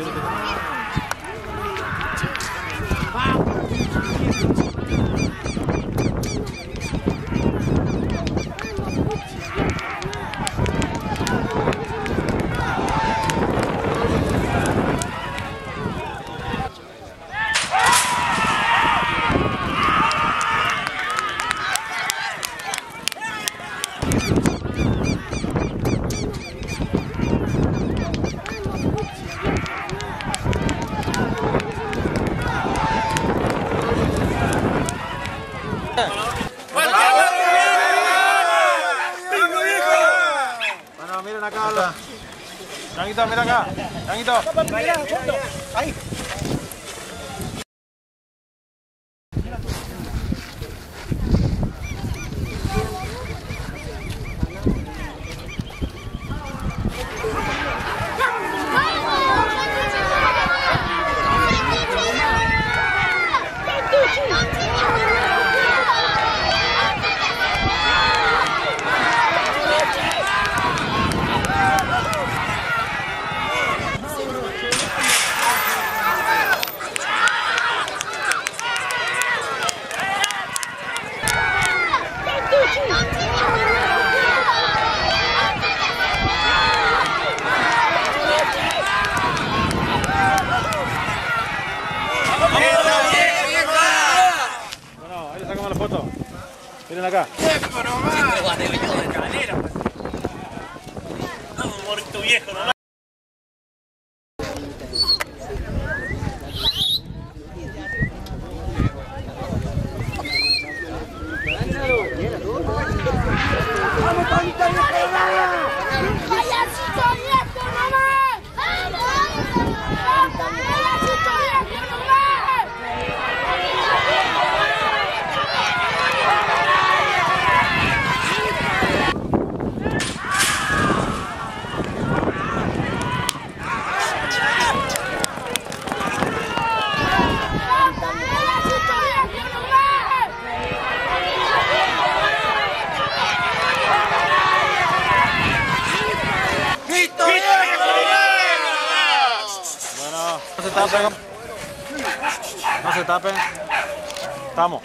Bueno, miren acá. Changuito, mira acá. Changuito. Ahí. Bueno, ahí le sacamos la foto. Acá. ¡Payasito viejo nomás! ¡Vamos! ¡Payasito viejo nomás! ¡Payasito viejo nomás! Bueno, no se tapen. Estamos.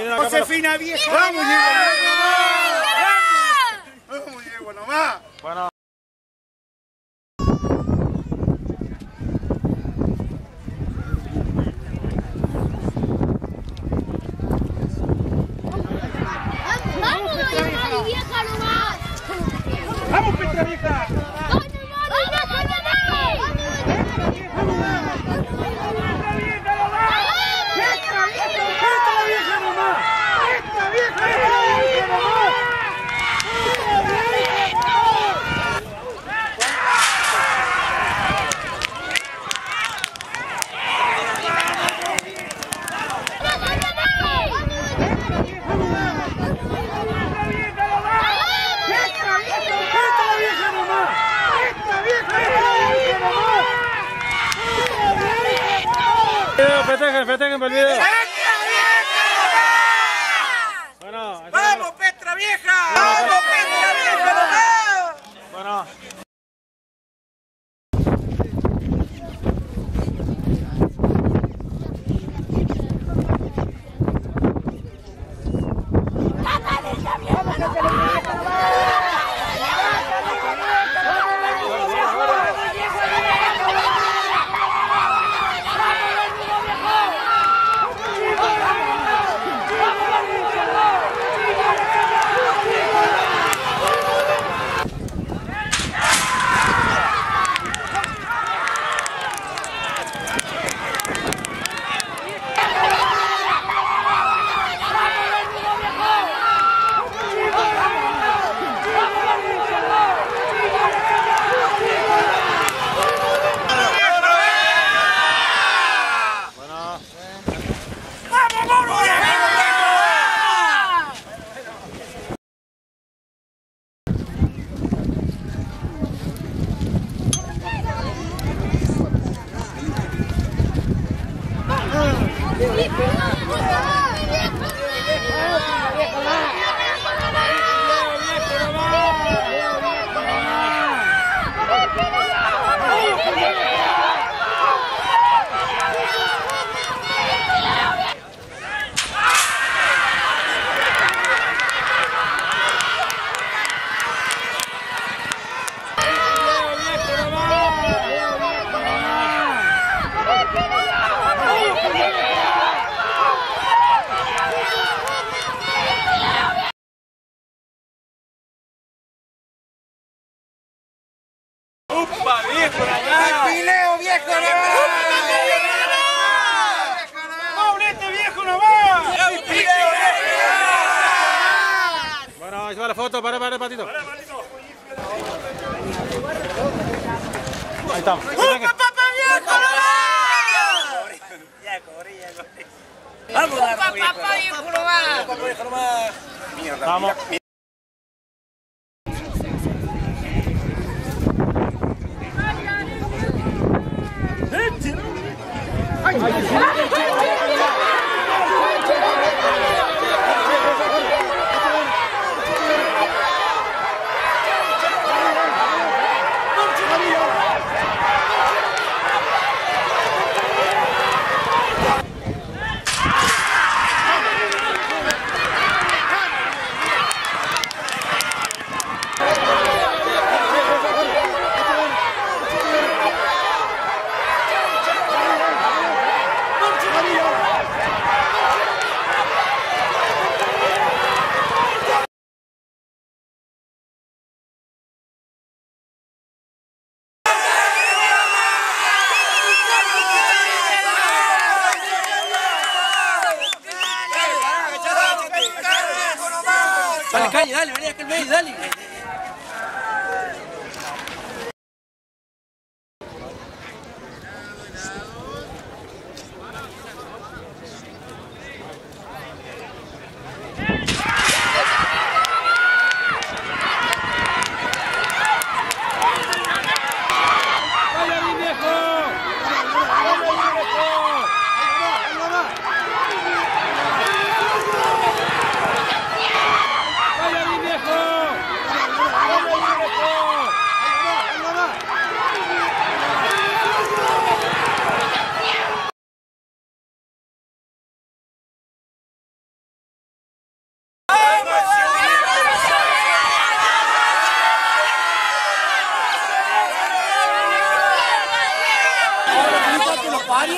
Miren acá, Josefina vieja. Vamos, Vamos, Diego nomás. Bueno. ¡Vamos, vieja nomás! Vamos, Petra vieja. فتحنا فتحنا بالبيت foto, para, para, patito. Ahí estamos. Venga. Vamos. Dale, calle, dale, vení acá al medio, dale.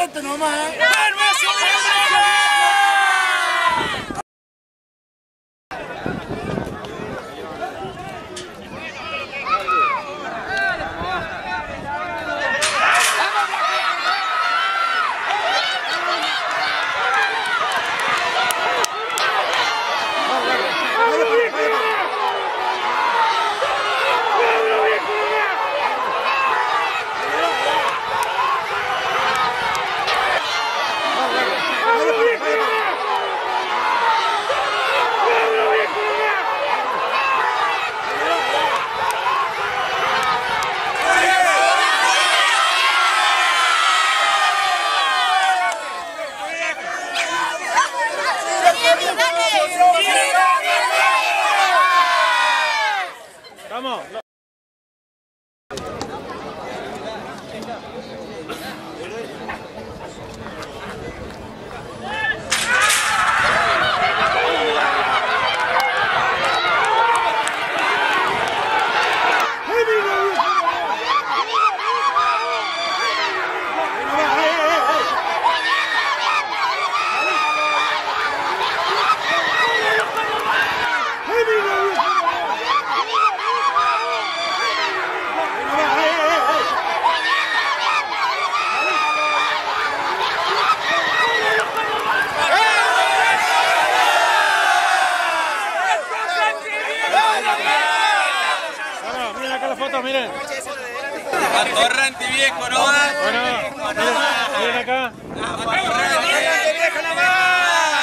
だったのお前。¡Vamos! Miren acá la foto, miren. Torrente viejo nomás. Bueno, miren, miren acá. Torrente viejo nomás.